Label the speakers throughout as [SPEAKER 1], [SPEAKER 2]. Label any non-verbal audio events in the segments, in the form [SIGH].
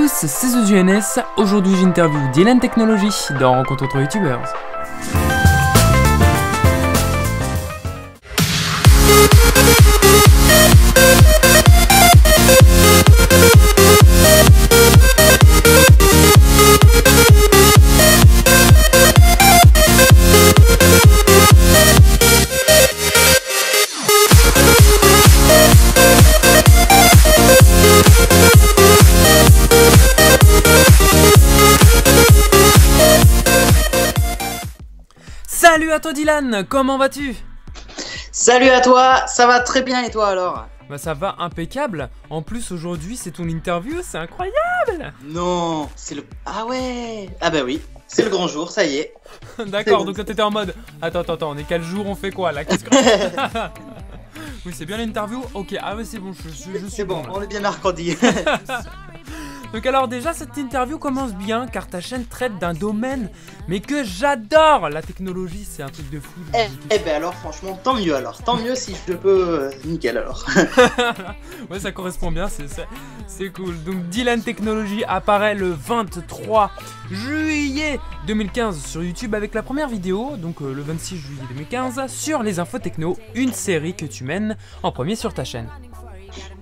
[SPEAKER 1] tous, c'est ZGNS. Aujourd'hui, j'interview Dylan Technology dans Rencontre entre youtubeurs. Salut à toi Dylan, comment vas-tu?
[SPEAKER 2] Salut à toi, ça va très bien et toi alors?
[SPEAKER 1] Bah ça va impeccable. En plus aujourd'hui c'est ton interview, c'est incroyable.
[SPEAKER 2] Non, c'est le... Ah ouais. Ah bah oui, c'est le grand jour, ça y est. [LAUGHS]
[SPEAKER 1] D'accord, donc t'étais en mode Attends, attends, attends, on est quel jour, on fait quoi là? Qu'est-ce que... [LAUGHS] oui c'est bien l'interview, ok, ah ouais c'est bon, je, je, je suis
[SPEAKER 2] C'est bon, on est bien mercredi. [LAUGHS]
[SPEAKER 1] Donc alors déjà cette interview commence bien car ta chaîne traite d'un domaine mais que j'adore La technologie c'est un truc de fou
[SPEAKER 2] eh, eh ben alors franchement, tant mieux alors, tant mieux si je peux... euh, nickel alors. [LAUGHS]
[SPEAKER 1] Ouais ça correspond bien, c'est cool. Donc Dylan Technology apparaît le 23 juillet 2015 sur YouTube avec la première vidéo, donc euh, le 26 juillet 2015, sur les infos techno, une série que tu mènes en premier sur ta chaîne.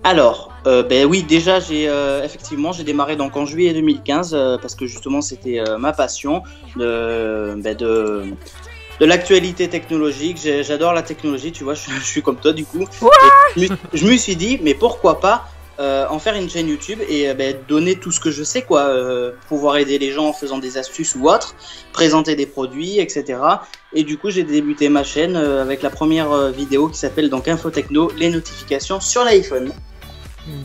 [SPEAKER 2] Alors, euh, ben oui, déjà j'ai euh, effectivement j'ai démarré donc en juillet 2015 euh, parce que justement c'était ma passion de ben, de, de l'actualité technologique. J'adore la technologie, tu vois, [LAUGHS] je, suis comme toi du coup. Je me suis dit mais pourquoi pas euh, en faire une chaîne YouTube et euh, ben, donner tout ce que je sais quoi, euh, pouvoir aider les gens en faisant des astuces ou autres, présenter des produits, etc. Et du coup j'ai débuté ma chaîne avec la première vidéo qui s'appelle donc Infotechno, les notifications sur l'iPhone.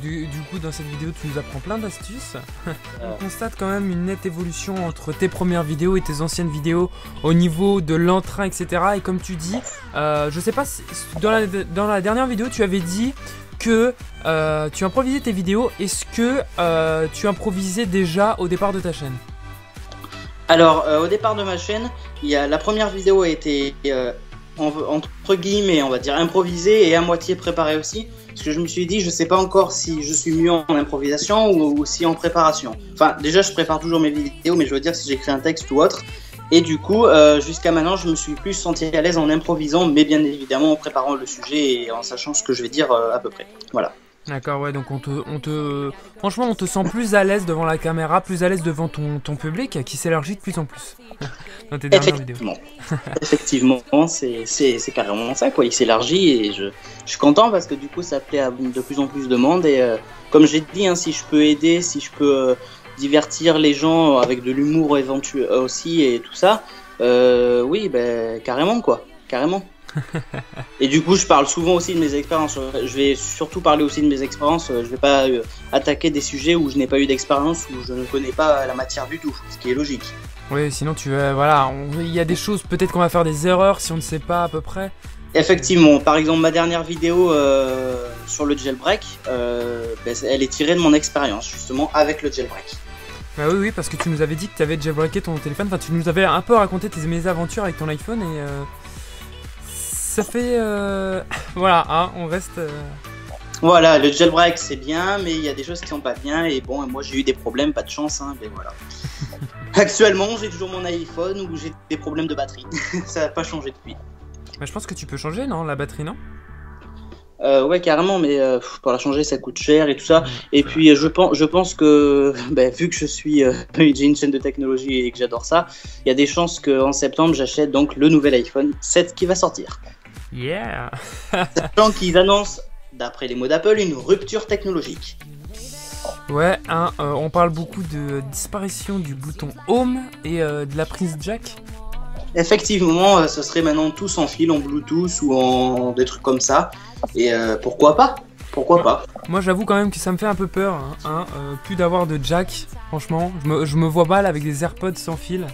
[SPEAKER 1] Du, du coup, dans cette vidéo, tu nous apprends plein d'astuces. [LAUGHS] On constate quand même une nette évolution entre tes premières vidéos et tes anciennes vidéos au niveau de l'entrain, etc. Et comme tu dis, euh, je sais pas, si- dans la, dans la dernière vidéo, tu avais dit que euh, tu improvisais tes vidéos. Est-ce que euh, tu improvisais déjà au départ de ta chaîne?
[SPEAKER 2] Alors, au départ de ma chaîne, y a, la première vidéo a été en- entre guillemets, on va dire improvisée et à moitié préparée aussi. Parce que je me suis dit, je sais pas encore si je suis mieux en improvisation ou, ou si en préparation. Enfin, déjà, je prépare toujours mes vidéos, mais je veux dire si j'écris un texte ou autre. Et du coup, euh, jusqu'à maintenant, je me suis plus senti à l'aise en improvisant, mais bien évidemment en préparant le sujet et en sachant ce que je vais dire euh, à peu près. Voilà.
[SPEAKER 1] D'accord, ouais, donc on te, on te. Franchement, on te sent plus à l'aise devant la caméra, plus à l'aise devant ton, ton public qui s'élargit de plus en plus. [LAUGHS] dans tes dernières vidéos.
[SPEAKER 2] Effectivement. [LAUGHS] Effectivement, c'est c'est- c'est carrément ça, quoi. Il s'élargit et je, je suis content parce que du coup, ça plaît à de plus en plus de monde. Et euh, comme j'ai dit, hein, si je peux aider, si je peux euh, divertir les gens avec de l'humour éventuel aussi et tout ça, euh, oui, ben, carrément, quoi. Carrément. [LAUGHS] et du coup, je parle souvent aussi de mes expériences. Je vais surtout parler aussi de mes expériences. Je vais pas euh, attaquer des sujets où je n'ai pas eu d'expérience, où je ne connais pas la matière du tout, ce qui est logique.
[SPEAKER 1] Oui, sinon tu vas. Voilà, il y a des choses, peut-être qu'on va faire des erreurs si on ne sait pas à peu près.
[SPEAKER 2] Effectivement, par exemple, ma dernière vidéo euh, sur le jailbreak, euh, ben, elle est tirée de mon expérience justement avec le jailbreak.
[SPEAKER 1] Bah oui, oui, parce que tu nous avais dit que tu avais jailbreaké ton téléphone, enfin tu nous avais un peu raconté tes mésaventures avec ton iPhone et euh, ça fait... euh, [LAUGHS] voilà, hein, on reste... euh,
[SPEAKER 2] Voilà, le jailbreak c'est bien, mais il y a des choses qui sont pas bien et bon, moi j'ai eu des problèmes, pas de chance, hein, mais voilà. [LAUGHS] Actuellement, j'ai toujours mon iPhone où j'ai des problèmes de batterie. [LAUGHS] Ça n'a pas changé depuis.
[SPEAKER 1] Bah, je pense que tu peux changer, non, la batterie, non?
[SPEAKER 2] Euh, ouais, carrément, mais euh, pour la changer, ça coûte cher et tout ça. Et puis, je pense, je pense que, ben, vu que je suis, euh, j'ai une chaîne de technologie et que j'adore ça, il y a des chances qu'en septembre, j'achète donc le nouvel iPhone 7 qui va sortir.
[SPEAKER 1] Yeah [LAUGHS]
[SPEAKER 2] Sachant qu'ils annoncent, d'après les mots d'Apple, une rupture technologique.
[SPEAKER 1] Ouais, hein, euh, on parle beaucoup de disparition du bouton Home et euh, de la prise jack.
[SPEAKER 2] Effectivement, euh, ce serait maintenant tout sans fil, en Bluetooth ou en des trucs comme ça. Et pourquoi pas? Pourquoi pas?
[SPEAKER 1] Moi j'avoue quand même que ça me fait un peu peur, hein, hein, plus d'avoir de jack, franchement. Je me, je me vois mal avec des AirPods sans fil.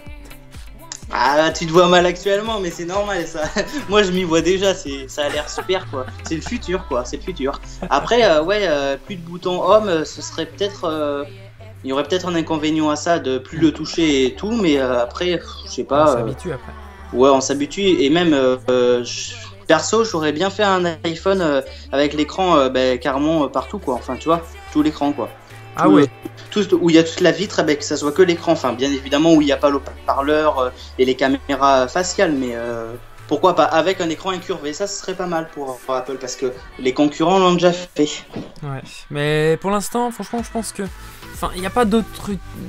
[SPEAKER 2] Ah, tu te vois mal actuellement, mais c'est normal ça. [LAUGHS] Moi, je m'y vois déjà, c'est, ça a l'air super quoi. C'est le futur quoi, c'est le futur. Après, euh, ouais, euh, plus de boutons home, euh, ce serait peut-être. euh, il y aurait peut-être un inconvénient à ça de plus le toucher et tout, mais après, je sais
[SPEAKER 1] on
[SPEAKER 2] pas. euh,
[SPEAKER 1] s'habitue après.
[SPEAKER 2] ouais, on s'habitue et même. perso, j'aurais bien fait un iPhone avec l'écran ben, carrément partout quoi. Enfin, tu vois, tout l'écran quoi.
[SPEAKER 1] Ah ouais.
[SPEAKER 2] Tout, où il y a toute la vitre, avec que ça soit que l'écran. Enfin, bien évidemment, où il n'y a pas le parleur et les caméras faciales, mais pourquoi pas avec un écran incurvé? Ça, ce serait pas mal pour, Apple parce que les concurrents l'ont déjà fait.
[SPEAKER 1] Ouais, mais pour l'instant, franchement, je pense que. Enfin, il n'y a pas.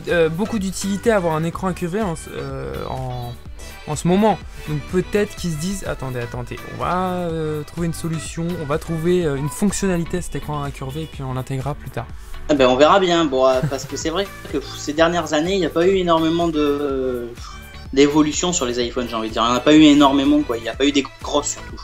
[SPEAKER 1] Euh, beaucoup d'utilité à avoir un écran incurvé euh, en, en, ce moment. Donc peut-être qu'ils se disent attendez, attendez, on va euh, trouver une solution, on va trouver une fonctionnalité à cet écran incurvé et puis on l'intégrera plus tard.
[SPEAKER 2] Ah ben, on verra bien, bon, parce que c'est vrai que ces dernières années, il n'y a pas eu énormément de d'évolution sur les iPhones, j'ai envie de dire. Il n'y en a pas eu énormément, quoi. Il n'y a pas eu des grosses surtout.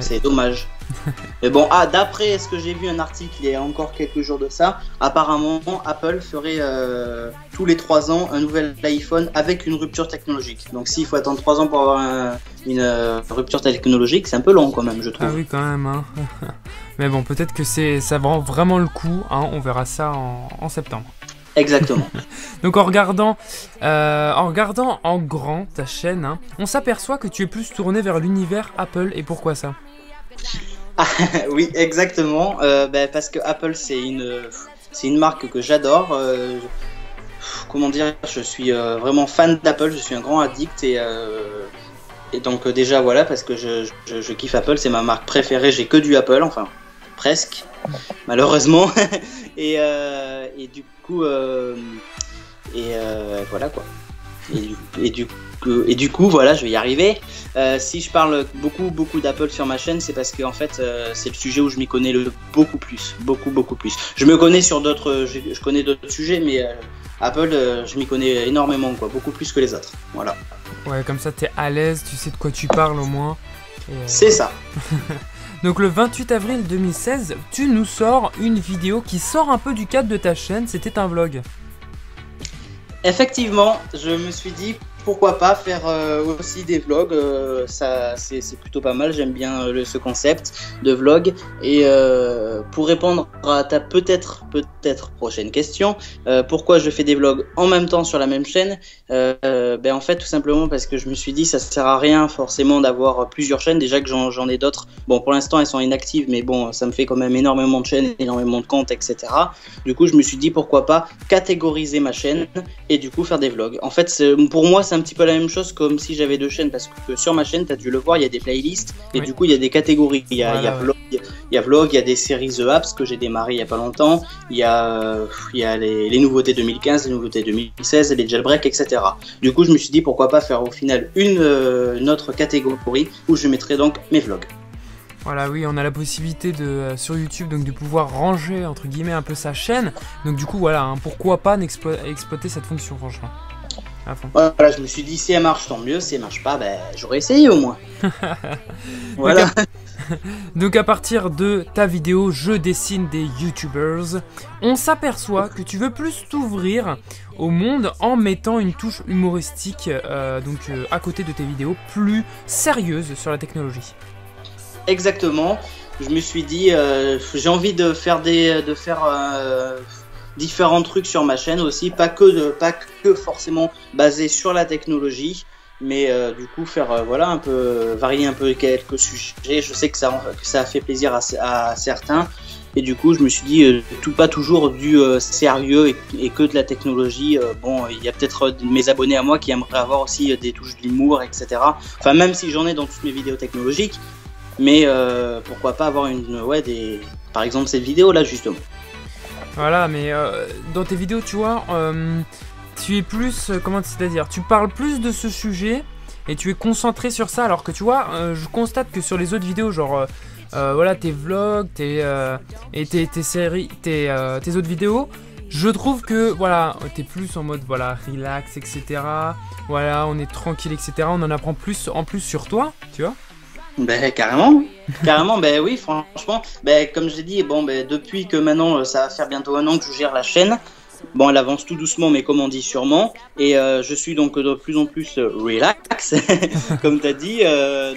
[SPEAKER 2] C'est dommage. [LAUGHS] Mais bon, ah, d'après ce que j'ai vu un article il y a encore quelques jours de ça, apparemment Apple ferait euh, tous les 3 ans un nouvel iPhone avec une rupture technologique. Donc s'il faut attendre 3 ans pour avoir une euh, rupture technologique, c'est un peu long quand même, je trouve.
[SPEAKER 1] Ah oui, quand même. Hein. [LAUGHS] Mais bon, peut-être que c'est ça vend vraiment le coup. Hein. On verra ça en septembre.
[SPEAKER 2] Exactement. [LAUGHS]
[SPEAKER 1] Donc en regardant, euh, en regardant en grand ta chaîne, hein, on s'aperçoit que tu es plus tourné vers l'univers Apple et pourquoi ça? [LAUGHS]
[SPEAKER 2] Oui, exactement. Euh, ben, parce que Apple c'est une, c'est une marque que j'adore. Euh, comment dire Je suis vraiment fan d'Apple. Je suis un grand addict et et donc déjà voilà parce que je, je kiffe Apple. C'est ma marque préférée. J'ai que du Apple. Enfin presque malheureusement. [LAUGHS] et, euh, et, du coup, euh, et euh, voilà quoi. Et du, et du coup, voilà, je vais y arriver. si je parle beaucoup, beaucoup d'Apple sur ma chaîne, c'est parce que en fait, c'est le sujet où je m'y connais le beaucoup plus, beaucoup, beaucoup plus. Je me connais sur d'autres, je, connais d'autres sujets, mais Apple, je m'y connais énormément, quoi, beaucoup plus que les autres. Voilà.
[SPEAKER 1] Ouais, comme ça, t'es à l'aise, tu sais de quoi tu parles au moins.
[SPEAKER 2] C'est ça. [LAUGHS]
[SPEAKER 1] Donc le 28 avril 2016, tu nous sors une vidéo qui sort un peu du cadre de ta chaîne, c'était un vlog.
[SPEAKER 2] Effectivement, je me suis dit pourquoi pas faire euh, aussi des vlogs euh, ça c'est plutôt pas mal j'aime bien euh, ce concept de vlog et pour répondre à ta peut-être peut-être prochaine question pourquoi je fais des vlogs en même temps sur la même chaîne ben en fait tout simplement parce que je me suis dit ça sert à rien forcément d'avoir plusieurs chaînes. Déjà que j'en ai d'autres. Bon pour l'instant elles sont inactives mais bon ça me fait quand même énormément de chaînes énormément de comptes etc du coup je me suis dit pourquoi pas catégoriser ma chaîne et du coup faire des vlogs. En fait pour moi c'est un petit peu la même chose comme si j'avais deux chaînes parce que sur ma chaîne, tu as dû le voir, il y a des playlists et du coup, il y a des catégories. Il y a, il y a vlog, il y a vlog, il y a des séries The Apps que j'ai démarré il y a pas longtemps. Il y a, les, nouveautés 2015, les nouveautés 2016, les jailbreaks, etc. Du coup, je me suis dit pourquoi pas faire au final une, euh, autre catégorie où je mettrai donc mes vlogs.
[SPEAKER 1] Voilà, oui, on a la possibilité de euh, sur YouTube donc de pouvoir ranger entre guillemets un peu sa chaîne. Donc du coup, voilà, hein, pourquoi pas exploiter cette fonction, franchement.
[SPEAKER 2] Voilà, je me suis dit si elle marche, tant mieux. Si elle marche pas, ben, j'aurais essayé au moins. [LAUGHS]
[SPEAKER 1] voilà. [LAUGHS] Donc à partir de ta vidéo Je dessine des YouTubers, on s'aperçoit que tu veux plus t'ouvrir au monde en mettant une touche humoristique euh, donc euh, à côté de tes vidéos plus sérieuses sur la technologie.
[SPEAKER 2] Exactement. Je me suis dit euh, j'ai envie de faire des de faire différents trucs sur ma chaîne aussi, pas que, pas que forcément basé sur la technologie, mais euh, du coup faire euh, voilà un peu varier un peu quelques sujets. Je sais que ça, que ça a fait plaisir à, certains. Et du coup, je me suis dit, euh, tout pas toujours du sérieux et, que de la technologie. bon, il y a peut-être mes abonnés à moi qui aimeraient avoir aussi des touches d'humour, etc. Enfin, même si j'en ai dans toutes mes vidéos technologiques, mais pourquoi pas avoir une, ouais, des, par exemple cette vidéo là justement.
[SPEAKER 1] Voilà, mais euh, dans tes vidéos, tu vois, euh, tu es plus, euh, comment c'est-à-dire, tu parles plus de ce sujet et tu es concentré sur ça, alors que tu vois, je constate que sur les autres vidéos, genre, voilà, tes vlogs, tes, et tes, séries, tes, tes autres vidéos, je trouve que voilà, t'es plus en mode voilà, relax, etc. Voilà, on est tranquille, etc. On en apprend plus en plus sur toi, tu vois.
[SPEAKER 2] Ben carrément, carrément, ben oui, franchement, ben comme j'ai dit, bon, ben depuis que maintenant euh, ça va faire bientôt un an que je gère la chaîne, bon, elle avance tout doucement, mais comme on dit sûrement, et euh, je suis donc de plus en plus euh, relax, [LAUGHS] comme tu as dit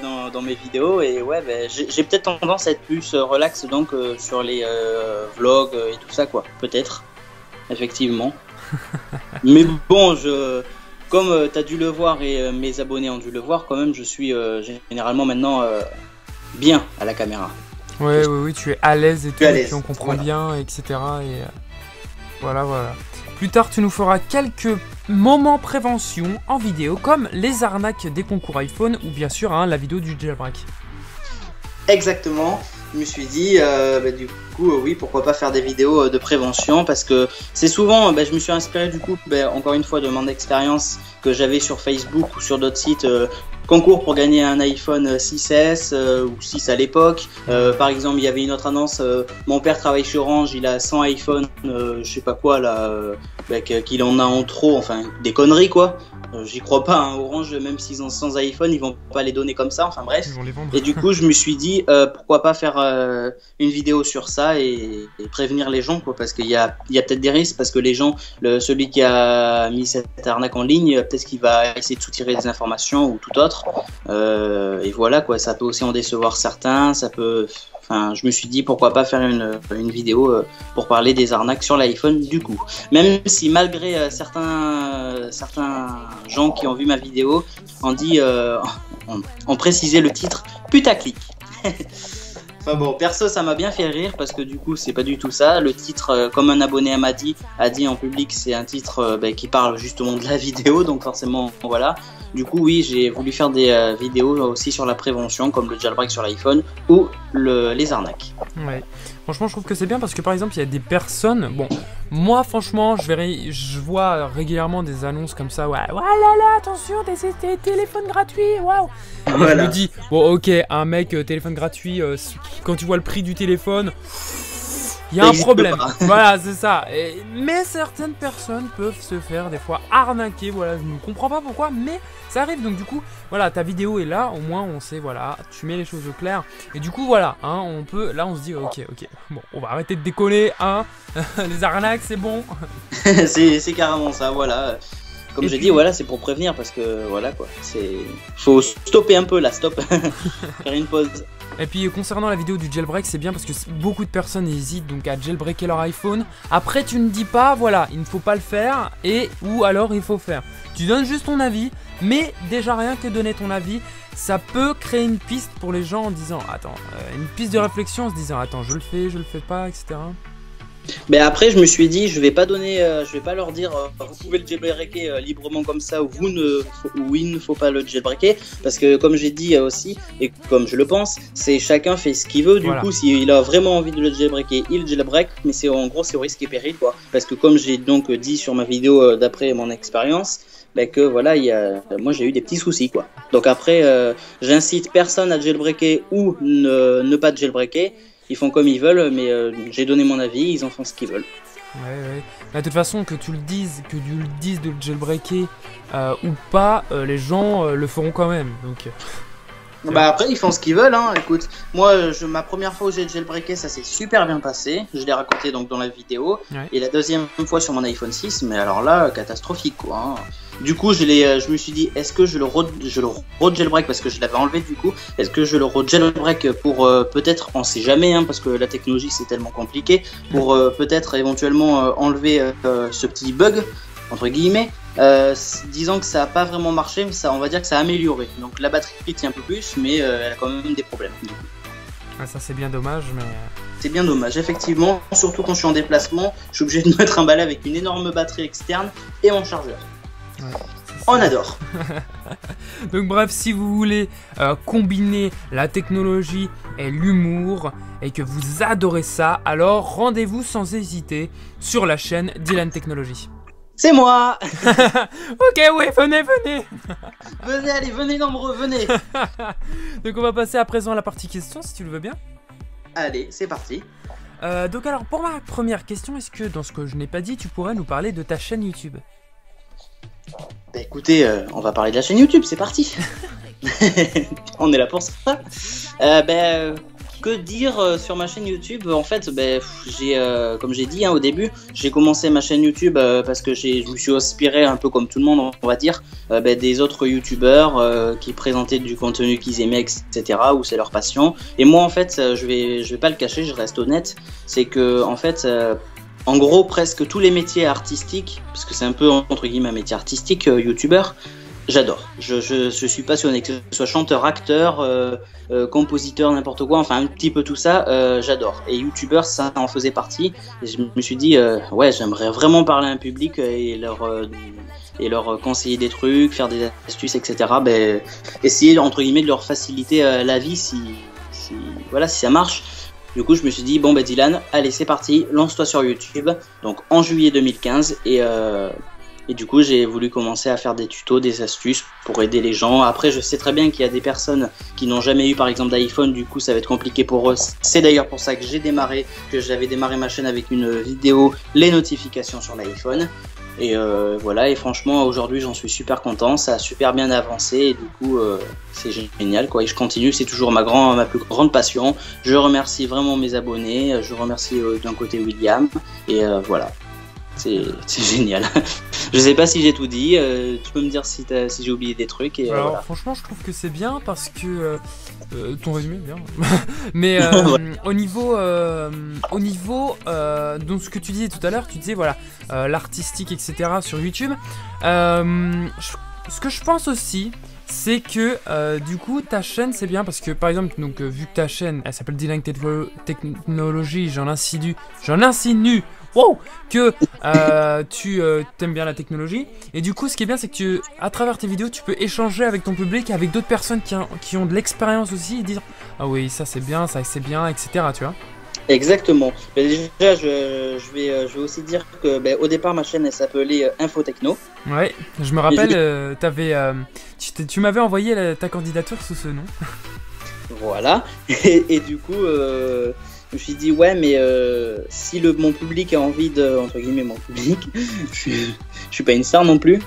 [SPEAKER 2] dans, dans, mes vidéos, et ouais, ben, j'ai peut-être tendance à être plus relax donc sur les vlogs et tout ça, quoi, peut-être, effectivement. [LAUGHS] mais bon, je comme euh, tu as dû le voir et euh, mes abonnés ont dû le voir, quand même, je suis euh, généralement maintenant bien à la caméra.
[SPEAKER 1] Oui, oui, oui, tu es à l'aise et tout, et on comprend bien, etc. Voilà, voilà. Plus tard, tu nous feras quelques moments prévention en vidéo, comme les arnaques des concours iPhone ou bien sûr hein, la vidéo du jailbreak.
[SPEAKER 2] Exactement. Je me suis dit, euh, bah, du coup, euh, oui, pourquoi pas faire des vidéos euh, de prévention parce que c'est souvent, bah, je me suis inspiré du coup, bah, encore une fois, de mon expérience que j'avais sur Facebook ou sur d'autres sites concours pour gagner un iPhone 6S ou 6 à l'époque. par exemple, il y avait une autre annonce. mon père travaille chez Orange, il a 100 iPhones, je sais pas quoi là, qu'il en a en trop, enfin des conneries quoi. Euh, j'y crois pas, hein. Orange, même s'ils ont sans iPhone, ils vont pas les donner comme ça, enfin bref. Et du coup, je me suis dit, euh, pourquoi pas faire euh, une vidéo sur ça et, prévenir les gens, quoi, parce qu'il y a, y a peut-être des risques, parce que les gens, le, celui qui a mis cette arnaque en ligne, peut-être qu'il va essayer de soutirer des informations ou tout autre. et voilà, quoi, ça peut aussi en décevoir certains, ça peut je me suis dit pourquoi pas faire une, vidéo euh, pour parler des arnaques sur l'iPhone du coup. Même si malgré euh, certains, gens qui ont vu ma vidéo ont dit, euh, ont, précisé le titre putaclic. [LAUGHS] Enfin bon, perso, ça m'a bien fait rire parce que du coup, c'est pas du tout ça. Le titre, comme un abonné m'a dit, a dit en public, c'est un titre ben, qui parle justement de la [LAUGHS] vidéo, donc forcément, voilà. Du coup, oui, j'ai voulu faire des euh, vidéos aussi sur la prévention, comme le jailbreak sur l'iPhone ou le, les arnaques.
[SPEAKER 1] Ouais. Franchement, je trouve que c'est bien parce que par exemple, il y a des personnes. Bon, moi, franchement, je, verrai, je vois régulièrement des annonces comme ça. Ouais, ouais là là, attention, des, téléphones gratuits, waouh! Je me dis, bon, ok, un mec, euh, téléphone gratuit, euh, quand tu vois le prix du téléphone. Il y a un problème. [LAUGHS] voilà, c'est ça. mais certaines personnes peuvent se faire des fois arnaquer. Voilà, je ne comprends pas pourquoi, mais ça arrive. Donc du coup, voilà, ta vidéo est là. Au moins, on sait, voilà, tu mets les choses au clair. Et du coup, voilà, hein, on peut. Là, on se dit, ok, ok. Bon, on va arrêter de décoller, hein. [LAUGHS] les arnaques, c'est bon. [LAUGHS]
[SPEAKER 2] c'est carrément ça, voilà. Comme j'ai dit, voilà, c'est pour prévenir parce que voilà quoi. C'est faut stopper un peu là, stop, [LAUGHS] faire une pause.
[SPEAKER 1] Et puis concernant la vidéo du jailbreak, c'est bien parce que beaucoup de personnes hésitent donc à jailbreaker leur iPhone. Après, tu ne dis pas, voilà, il ne faut pas le faire et ou alors il faut faire. Tu donnes juste ton avis, mais déjà rien que donner ton avis, ça peut créer une piste pour les gens en disant, attends, euh, une piste de réflexion en se disant, attends, je le fais, je le fais pas, etc.
[SPEAKER 2] Mais après, je me suis dit, je vais pas donner, euh, je vais pas leur dire, euh, vous pouvez le jailbreaker euh, librement comme ça, ou vous ne, ou il ne faut pas le jailbreaker, parce que comme j'ai dit aussi, et comme je le pense, c'est chacun fait ce qu'il veut. Du coup, s'il a vraiment envie de le jailbreaker, il jailbreak, mais c'est en gros c'est au risque et péril, quoi. Parce que comme j'ai donc dit sur ma vidéo d'après mon expérience, ben que voilà, il y a, moi j'ai eu des petits soucis quoi. Donc après, j'incite personne à jailbreaker ou ne, ne pas jailbreaker ils font comme ils veulent, mais euh, j'ai donné mon avis, ils en font ce qu'ils veulent.
[SPEAKER 1] Ouais, ouais. Mais de toute façon, que tu le dises, que tu le dises de le jailbreaker euh, ou pas, euh, les gens le feront quand même. Donc.
[SPEAKER 2] Bah après ils font ce qu'ils veulent hein. Écoute, moi je, ma première fois où j'ai jailbreaké ça s'est super bien passé. Je l'ai raconté donc dans la vidéo. Et la deuxième fois sur mon iPhone 6, mais alors là catastrophique quoi. Hein. Du coup je l'ai, euh, je me suis dit est-ce que je le re, je le re jailbreak parce que je l'avais enlevé du coup. Est-ce que je le re jailbreak pour euh, peut-être, on sait jamais hein, parce que la technologie c'est tellement compliqué pour euh, peut-être éventuellement enlever ce petit bug entre guillemets. Euh, disons que ça n'a pas vraiment marché, mais ça, on va dire que ça a amélioré. Donc la batterie tient un peu plus, mais euh, elle a quand même des problèmes.
[SPEAKER 1] ça c'est bien dommage, mais. Euh,
[SPEAKER 2] c'est bien dommage, effectivement. Surtout quand je suis en déplacement, je suis obligé de mettre un balai avec une énorme batterie externe et mon chargeur. on adore. [LAUGHS]
[SPEAKER 1] Donc bref, si vous voulez combiner la technologie et l'humour et que vous adorez ça, alors rendez-vous sans hésiter sur la chaîne Dylan Technologies.
[SPEAKER 2] C'est moi [LAUGHS]
[SPEAKER 1] Ok, oui, venez, venez [LAUGHS]
[SPEAKER 2] Venez, allez, venez nombreux, venez [LAUGHS]
[SPEAKER 1] Donc on va passer à présent à la partie questions, si tu le veux bien.
[SPEAKER 2] Allez, c'est parti.
[SPEAKER 1] Euh, donc alors, pour ma première question, est-ce que dans ce que je n'ai pas dit, tu pourrais nous parler de ta chaîne YouTube?
[SPEAKER 2] Bah écoutez, euh, on va parler de la chaîne YouTube, c'est parti On est là pour ça. Euh, bah, que dire euh, sur ma chaîne YouTube? En fait, ben, j'ai, euh, comme j'ai dit hein, au début, j'ai commencé ma chaîne YouTube euh, parce que je me suis inspiré un peu comme tout le monde, on va dire, ben, des autres YouTubeurs qui présentaient du contenu qu'ils aimaient, etc. ou c'est leur passion. Et moi, en fait, je vais, je vais pas le cacher, je reste honnête, c'est que en fait. en gros, presque tous les métiers artistiques, parce que c'est un peu entre guillemets un métier artistique, youtubeur, J'adore. Je, je, je, suis passionné, que ce soit chanteur, acteur, euh, euh, compositeur, n'importe quoi, enfin un petit peu tout ça, euh, j'adore. Et youtubeur, ça en faisait partie. Et je me suis dit, ouais, j'aimerais vraiment parler à un public et leur, et leur conseiller des trucs, faire des astuces, etc. Ben, essayer, entre guillemets, de leur faciliter la vie si, si, voilà, si ça marche. Du coup, je me suis dit, bon, ben Dylan, allez, c'est parti, lance-toi sur YouTube. Donc en juillet 2015, et, et du coup, j'ai voulu commencer à faire des tutos, des astuces pour aider les gens. Après, je sais très bien qu'il y a des personnes qui n'ont jamais eu, par exemple, d'iPhone, du coup, ça va être compliqué pour eux. C'est d'ailleurs pour ça que j'ai démarré, que j'avais démarré ma chaîne avec une vidéo, les notifications sur l'iPhone. Et euh, voilà, et franchement, aujourd'hui, j'en suis super content. Ça a super bien avancé et du coup, euh, c'est génial quoi. Et je continue, c'est toujours ma, grand, ma plus grande passion. Je remercie vraiment mes abonnés. Je remercie euh, d'un côté William. Et voilà, c'est génial. [LAUGHS] je sais pas si j'ai tout dit. euh, tu peux me dire si, j'ai oublié des trucs. Et, euh,
[SPEAKER 1] Alors
[SPEAKER 2] voilà.
[SPEAKER 1] franchement, je trouve que c'est bien parce que euh, ton résumé est bien. [LAUGHS] Mais [LAUGHS] au niveau, au niveau, donc ce que tu disais tout à l'heure, tu disais voilà l'artistique, etc. sur YouTube. Je- ce que je pense aussi. C'est que euh, du coup ta chaîne c'est bien parce que par exemple donc euh, vu que ta chaîne elle s'appelle D-Line Techno- Technologie j'en insinue j'en insinue wow, que euh, tu euh, t'aimes bien la technologie et du coup, ce qui est bien, c'est que tu, à travers tes vidéos, tu peux échanger avec ton public, avec d'autres personnes qui, ont- qui ont de l'expérience aussi, et dire ah oui, ça c'est bien, ça c'est bien, etc. Tu vois
[SPEAKER 2] Exactement. Mais déjà, je, je vais, euh, je vais aussi dire que ben, au départ, ma chaîne elle s'appelait Infotechno.
[SPEAKER 1] Ouais. Je me rappelle, euh, tu, m'avais envoyé la- ta candidature sous ce nom.
[SPEAKER 2] Voilà. [LAUGHS] Et, et du coup, euh, je me suis dit, ouais, mais euh, si le, mon public a envie de. Entre guillemets, mon public, [LAUGHS] je, suis- pas une star non plus.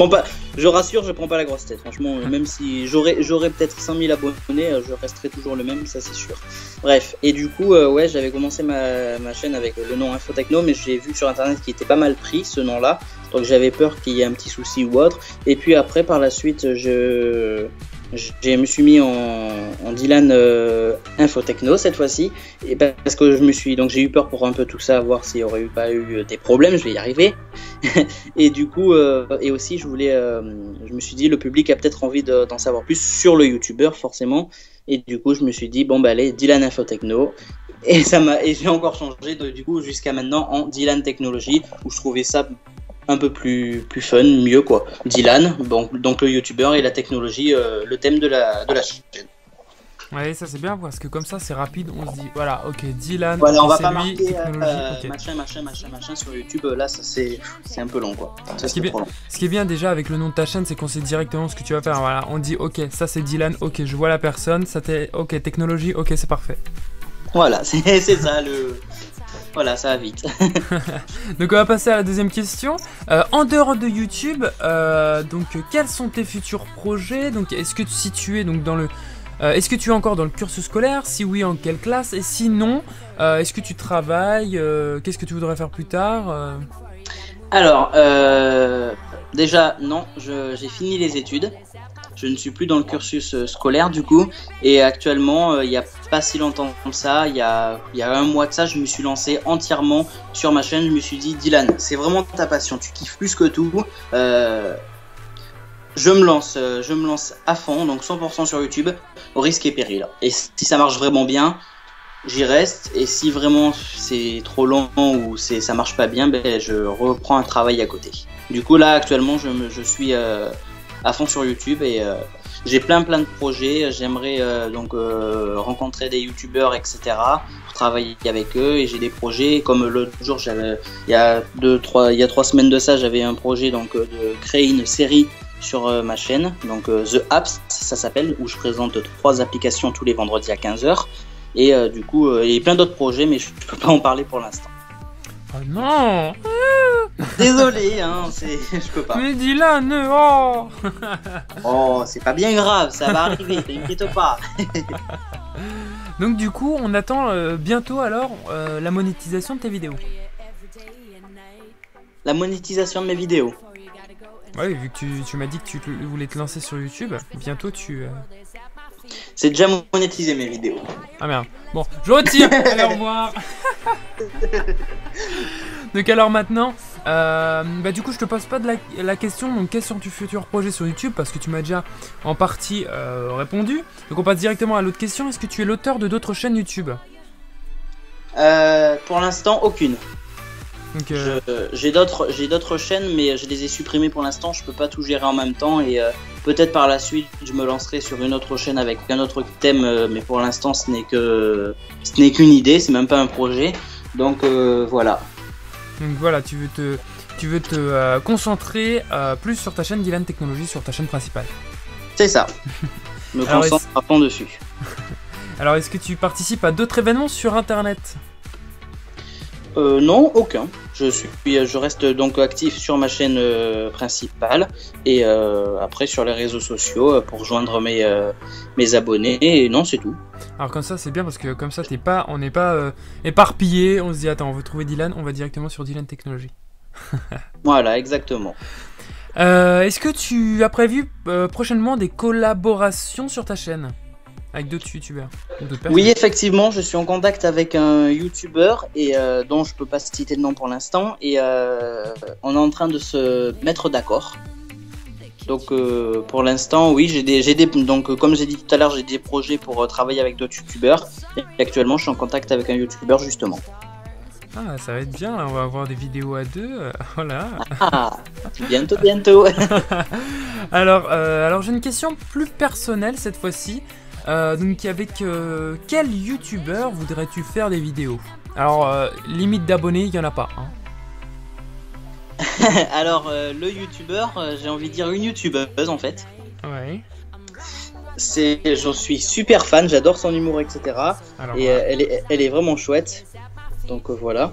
[SPEAKER 2] Enfin, je, je rassure, je prends pas la grosse tête. Franchement, même si j'aurais j'aurais peut-être 100 000 abonnés, euh, je resterai toujours le même, ça c'est sûr. Bref. Et du coup, euh, ouais, j'avais commencé ma, ma chaîne avec le nom Infotechno, mais j'ai vu sur internet qu'il était pas mal pris ce nom-là. Donc j'avais peur qu'il y ait un petit souci ou autre. Et puis après, par la suite, je. Je me suis mis en, Dylan euh, Infotechno cette fois-ci, et parce que je me suis donc j'ai eu peur pour un peu tout ça, voir s'il y aurait pas eu des problèmes, je vais y arriver. [LAUGHS] et du coup, euh, et aussi je voulais, euh, je me suis dit le public a peut-être envie de- d'en savoir plus sur le YouTuber forcément, et du coup je me suis dit bon bah allez Dylan Infotechno. Et ça m'a et j'ai encore changé du coup jusqu'à maintenant en Dylan Technologie où je trouvais ça un peu plus, plus fun, mieux quoi. Dylan, donc, donc le youtubeur et la technologie, euh, le thème de la, de la chaîne.
[SPEAKER 1] Ouais, ça c'est bien parce que comme ça c'est rapide. On se dit voilà, ok, Dylan,
[SPEAKER 2] Voilà, on va pas
[SPEAKER 1] lui,
[SPEAKER 2] marquer euh, machin, machin, machin, machin sur YouTube. Là, ça c'est c'est un peu long quoi. Ça,
[SPEAKER 1] qui bien-
[SPEAKER 2] long.
[SPEAKER 1] Ce qui est bien déjà avec le nom de ta chaîne, c'est qu'on sait directement ce que tu vas faire. Voilà, on dit ok, ça c'est Dylan, ok, je vois la personne, ça t'est ok, technologie, ok, c'est parfait.
[SPEAKER 2] Voilà, [LAUGHS] c'est ça le. Voilà, ça va vite. [LAUGHS] [LAUGHS]
[SPEAKER 1] Donc on va passer à la deuxième question. Euh, en dehors de YouTube, euh, donc quels sont tes futurs projets? Donc est-ce que si tu es donc dans le euh, est-ce que tu es encore dans le cursus scolaire? Si oui, en quelle classe? Et sinon, est-ce que tu travailles Qu'est-ce que tu voudrais faire plus tard
[SPEAKER 2] Alors, déjà, non, j'ai fini les études. Je ne suis plus dans le cursus scolaire du coup. Et actuellement, il n'y a pas si longtemps comme ça, il y a, il y a un mois de ça, je me suis lancé entièrement sur ma chaîne. Je me suis dit, Dylan, c'est vraiment ta passion, tu kiffes plus que tout. Euh, je me lance, euh, je me lance à fond, donc 100% sur YouTube, au risque et péril. Et si ça marche vraiment bien, j'y reste. Et si vraiment c'est trop long ou c'est ça marche pas bien, ben je reprends un travail à côté. Du coup là actuellement je, suis euh, à fond sur YouTube et j'ai plein plein de projets. J'aimerais euh, donc euh, rencontrer des youtubeurs etc. pour travailler avec eux et j'ai des projets comme l'autre jour j'avais il y a deux trois il y a trois semaines de ça j'avais un projet donc euh, de créer une série sur ma chaîne donc The Apps ça s'appelle où je présente trois applications tous les vendredis à 15h et du coup, il y a plein d'autres projets, mais je peux pas en parler pour l'instant.
[SPEAKER 1] Oh non
[SPEAKER 2] Désolé, hein, c'est, je peux pas.
[SPEAKER 1] Mais Dylan, oh
[SPEAKER 2] Oh, c'est pas bien grave, ça va arriver, [LAUGHS] t'inquiète pas.
[SPEAKER 1] Donc du coup, on attend euh, bientôt alors euh, la monétisation de tes vidéos.
[SPEAKER 2] La monétisation de mes vidéos.
[SPEAKER 1] Ouais, vu que tu, tu m'as dit que tu te- voulais te lancer sur YouTube, bientôt tu... euh,
[SPEAKER 2] C'est déjà monétisé mes vidéos.
[SPEAKER 1] Ah merde. Bon, je retire. [LAUGHS] Allez, au revoir. [LAUGHS] Donc alors maintenant, Euh, bah du coup je te pose pas de la, question donc quels sont tes futurs projets sur YouTube? Parce que tu m'as déjà en partie euh, répondu. Donc on passe directement à l'autre question. Est-ce que tu es l'auteur de d'autres chaînes YouTube?
[SPEAKER 2] Euh, Pour l'instant aucune. J'ai d'autres j'ai d'autres chaînes mais je les ai supprimées pour l'instant. Je peux pas tout gérer en même temps et peut-être par la suite je me lancerai sur une autre chaîne avec un autre thème mais pour l'instant ce n'est que ce n'est qu'une idée, c'est même pas un projet. Donc voilà.
[SPEAKER 1] Donc voilà, tu veux te, tu veux te euh, concentrer euh, plus sur ta chaîne Dylan Technologies, sur ta chaîne principale.
[SPEAKER 2] C'est ça. [LAUGHS] Me concentre à fond dessus. [LAUGHS]
[SPEAKER 1] Alors, est-ce que tu participes à d'autres événements sur Internet?
[SPEAKER 2] Euh, non, aucun. Je suis, je reste donc actif sur ma chaîne principale et après sur les réseaux sociaux pour joindre mes, mes abonnés. Et non, c'est tout.
[SPEAKER 1] Alors comme ça c'est bien parce que comme ça t'es pas, on n'est pas euh, éparpillé, on se dit attends on veut trouver Dylan, on va directement sur Dylan Technologies. [LAUGHS]
[SPEAKER 2] voilà exactement.
[SPEAKER 1] Euh, est-ce que tu as prévu euh, prochainement des collaborations sur ta chaîne? Avec d'autres youtubeurs
[SPEAKER 2] Oui, effectivement, je suis en contact avec un youtubeur et dont je peux pas citer le nom pour l'instant et on est en train de se mettre d'accord donc euh, pour l'instant, oui, j'ai des, des, donc comme j'ai dit tout à l'heure, j'ai des projets pour euh, travailler avec d'autres youtubeurs. Et actuellement, je suis en contact avec un youtubeur justement.
[SPEAKER 1] Ah, ça va être bien, on va avoir des vidéos à deux, euh, [LAUGHS] voilà.
[SPEAKER 2] Ah, bientôt, bientôt. [LAUGHS]
[SPEAKER 1] alors, alors j'ai une question plus personnelle cette fois-ci. Donc avec quel youtubeur voudrais-tu faire des vidéos? Alors, limite d'abonnés, il n'y en a pas. Hein. [LAUGHS]
[SPEAKER 2] Alors, euh, le youtubeur, euh, j'ai envie de dire une youtubeuse en fait.
[SPEAKER 1] Ouais.
[SPEAKER 2] C'est, j'en suis super fan, j'adore son humour, etc. et euh, elle, est, elle est vraiment chouette. Donc voilà.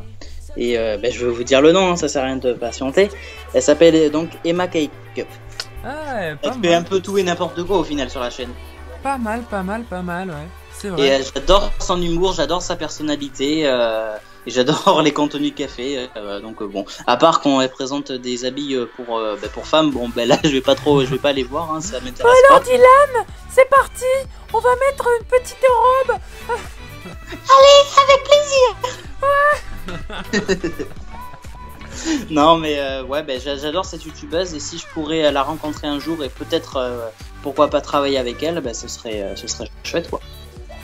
[SPEAKER 2] Et ben, je vais vous dire le nom, hein, ça sert à rien de patienter. Elle s'appelle donc Emma Cake
[SPEAKER 1] Ah,
[SPEAKER 2] elle fait un peu tout et n'importe quoi au final sur la chaîne.
[SPEAKER 1] Pas mal, pas mal, pas mal, ouais. C'est vrai.
[SPEAKER 2] Et j'adore son humour, j'adore sa personnalité. Et j'adore [LAUGHS] les contenus café. Euh, donc euh, bon, à part quand elle présente des habits euh, pour bah, pour femmes, bon ben là [LAUGHS] je vais pas trop, je vais pas les voir, hein, ça m'intéresse
[SPEAKER 1] Alors Dylan, c'est parti, on va mettre une petite robe. [LAUGHS]
[SPEAKER 2] Allez, avec plaisir. non mais ouais, ben j'adore cette youtubeuse et si je pourrais la rencontrer un jour et peut-être pourquoi pas travailler avec elle, ben ce serait ce serait chouette quoi.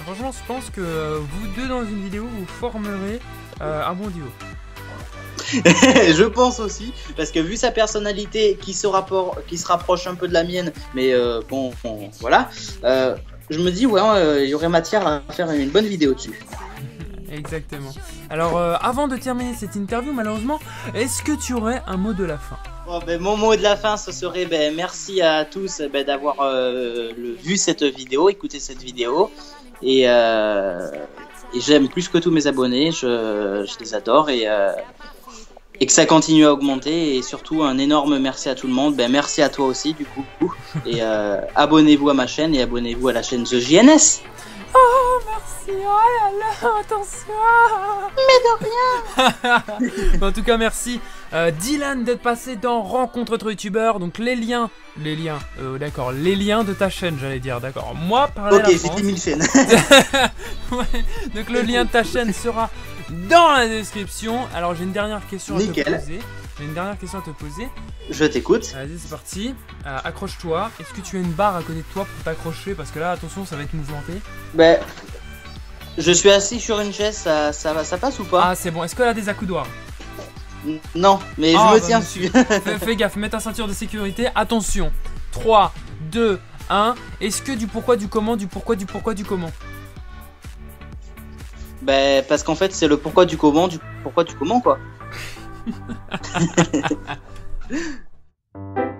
[SPEAKER 1] Franchement, je pense que vous deux dans une vidéo vous formerez euh, un bon duo. [LAUGHS]
[SPEAKER 2] je pense aussi, parce que vu sa personnalité qui se, qui se rapproche un peu de la mienne, mais euh, bon, voilà, euh, je me dis, ouais, il y aurait matière à faire une bonne vidéo dessus. [LAUGHS]
[SPEAKER 1] Exactement. Alors, avant de terminer cette interview, malheureusement, est-ce que tu aurais un mot de la fin?
[SPEAKER 2] Oh, ben, Mon mot de la fin, ce serait ben, merci à tous ben, d'avoir vu cette vidéo, écouté cette vidéo. Et, et j'aime plus que tous mes abonnés, je, je les adore et, euh, et que ça continue à augmenter et surtout un énorme merci à tout le monde. Ben merci à toi aussi du coup et euh, abonnez-vous à ma chaîne et abonnez-vous à la chaîne The JNS.
[SPEAKER 1] Oh merci, oh là là, attention
[SPEAKER 2] Mais de
[SPEAKER 1] rien [LAUGHS] En tout cas merci euh, Dylan d'être passé dans Rencontre entre youtubeurs, donc les liens, les liens, euh, d'accord, les liens de ta chaîne j'allais dire, d'accord, moi par
[SPEAKER 2] Ok, j'ai mille chaînes [LAUGHS]
[SPEAKER 1] ouais, donc le lien de ta chaîne sera dans la description, alors j'ai une dernière question à te poser. J'ai une dernière question à te poser.
[SPEAKER 2] Je t'écoute.
[SPEAKER 1] Vas-y, c'est parti. Euh, accroche-toi. Est-ce que tu as une barre à côté de toi pour t'accrocher? Parce que là, attention, ça va être mouvementé.
[SPEAKER 2] Ben, je suis assis sur une chaise, ça, ça, ça passe ou pas?
[SPEAKER 1] Ah, c'est bon. Est-ce qu'elle a des accoudoirs?
[SPEAKER 2] Non, mais je ah, me bah, tiens dessus.
[SPEAKER 1] fais, gaffe, mets ta ceinture de sécurité. Attention. 3, 2, 1. Est-ce que du pourquoi, du comment, du pourquoi, du pourquoi, du comment?
[SPEAKER 2] Ben, parce qu'en fait, c'est le pourquoi, du comment, du pourquoi, du comment, quoi. [LAUGHS]